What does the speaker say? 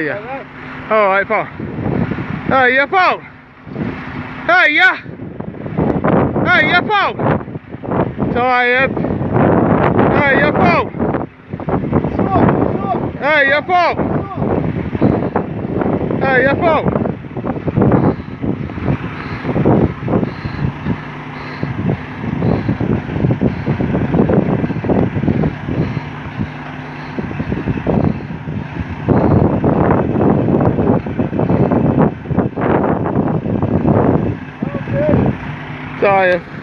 Yeah. All right, Paul. Hey, yeah, Paul. Hey, yeah. Hey, yeah, Paul. Tired. Hey, yeah, Paul. Hey, yeah, Paul. Hey, yeah, Paul. Tired.